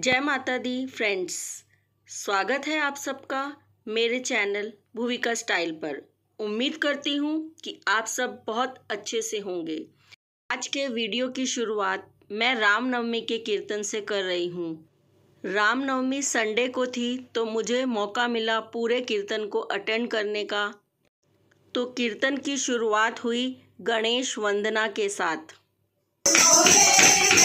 जय माता दी फ्रेंड्स स्वागत है आप सबका मेरे चैनल भूविका स्टाइल पर। उम्मीद करती हूँ कि आप सब बहुत अच्छे से होंगे। आज के वीडियो की शुरुआत मैं रामनवमी के कीर्तन से कर रही हूँ। रामनवमी संडे को थी तो मुझे मौका मिला पूरे कीर्तन को अटेंड करने का। तो कीर्तन की शुरुआत हुई गणेश वंदना के साथ।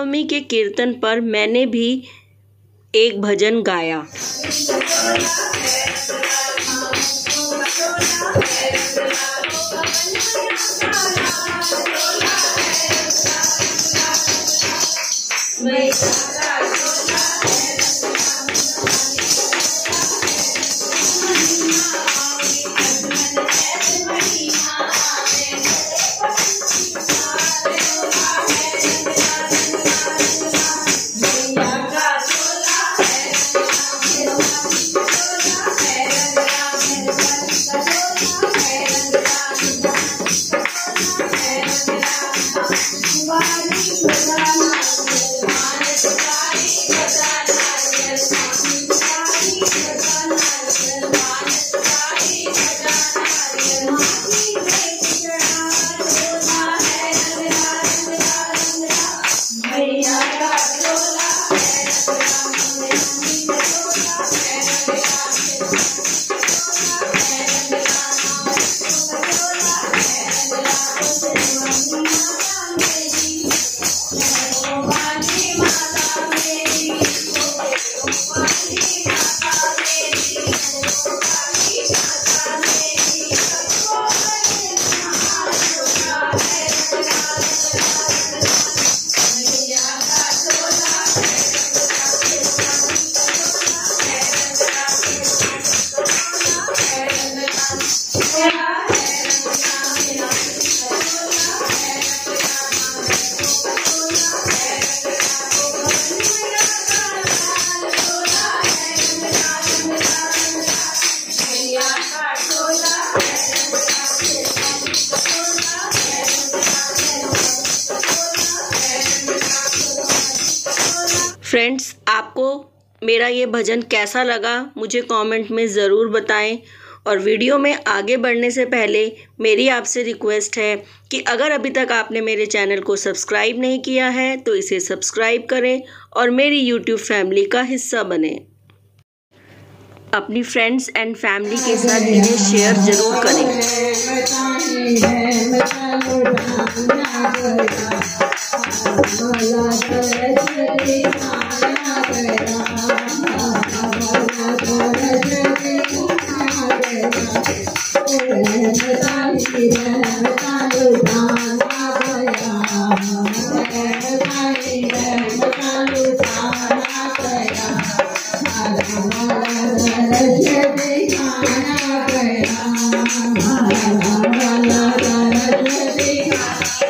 रामनवमी के कीर्तन पर मैंने भी एक भजन गाया। फ्रेंड्स मेरा ये भजन कैसा लगा, मुझे कमेंट में ज़रूर बताएँ। और वीडियो में आगे बढ़ने से पहले, मेरी आपसे रिक्वेस्ट है कि अगर अभी तक आपने मेरे चैनल को सब्सक्राइब नहीं किया है तो इसे सब्सक्राइब करें और मेरी यूट्यूब फैमिली का हिस्सा बने। अपनी फ्रेंड्स एंड फैमिली के साथ इन्हें शेयर ज़रूर Thank you.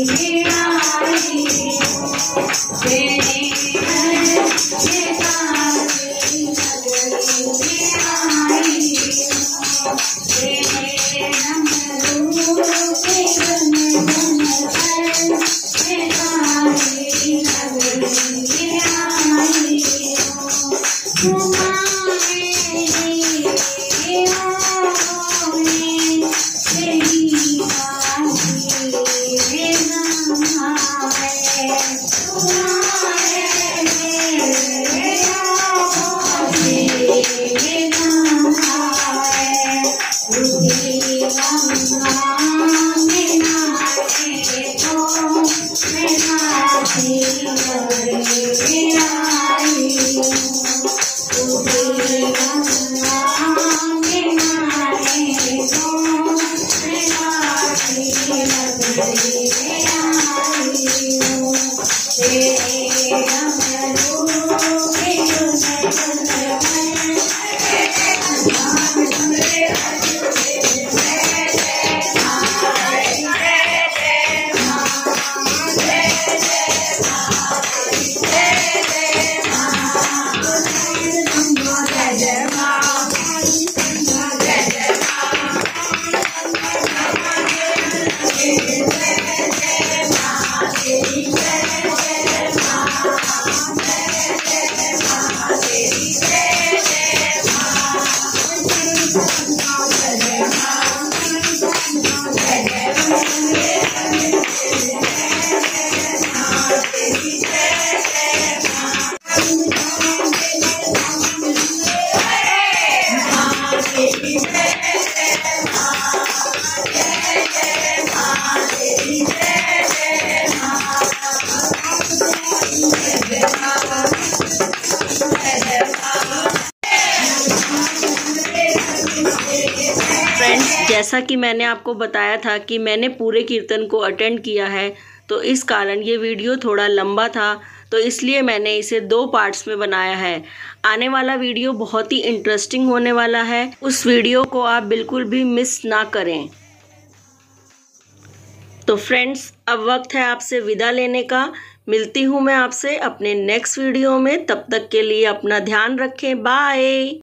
Thank you. जैसा कि मैंने आपको बताया था कि मैंने पूरे कीर्तन को अटेंड किया है तो इस कारण ये वीडियो थोड़ा लंबा था तो इसलिए मैंने इसे दो पार्ट्स में बनाया है। आने वाला वीडियो बहुत ही इंटरेस्टिंग होने वाला है। उस वीडियो को आप बिल्कुल भी मिस ना करें। तो फ्रेंड्स अब वक्त है आपसे विदा लेने का। मिलती हूँ मैं आपसे अपने नेक्स्ट वीडियो में। तब तक के लिए अपना ध्यान रखें। बाय